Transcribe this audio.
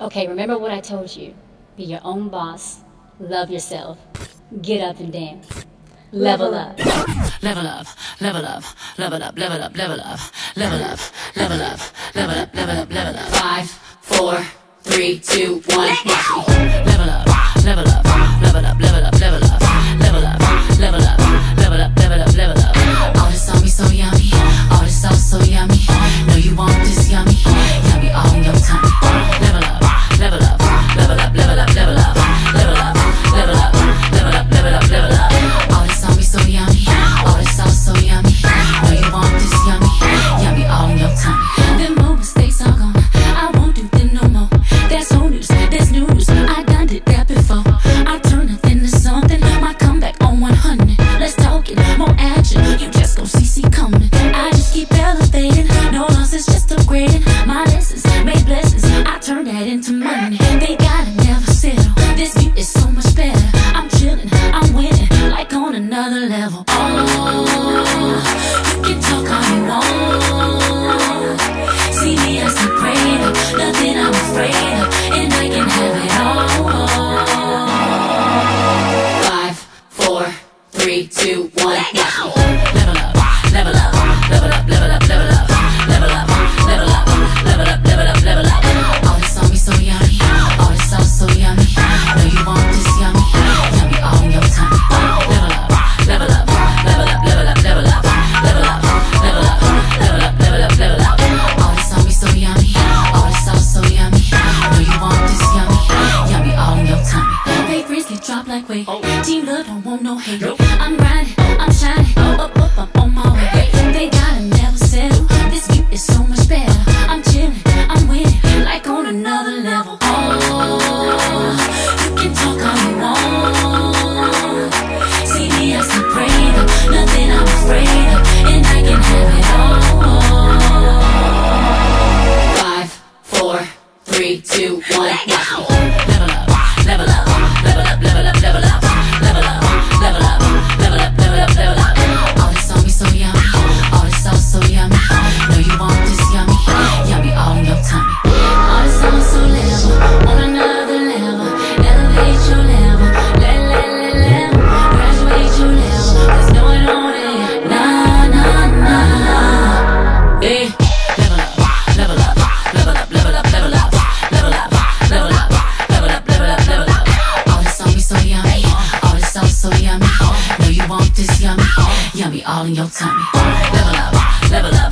Okay, remember what I told you. Be your own boss. Love yourself. Get up and dance. Level up. Level up. Level up. Level up. Level up. Level up. Level up. Level up. Level up. Level up. Level up. Five, four, three, two, one. go. turn that into money. And they gotta never settle. This view is so much better. I'm chilling, I'm winning, like on another level. Oh, you can talk all you want. like way. Oh. Team love don't want no hate. Nope. I'm grinding, I'm shining, up, up, up, on my way. They gotta never settle. This gift is so much better. I'm chilling, I'm winning, like on another level. Oh, you can talk all you want. See me as the prayer, nothing I'm afraid of, and I can have it all. Five, four, three, two, one, go. yummy all in your tummy. Level up, level up.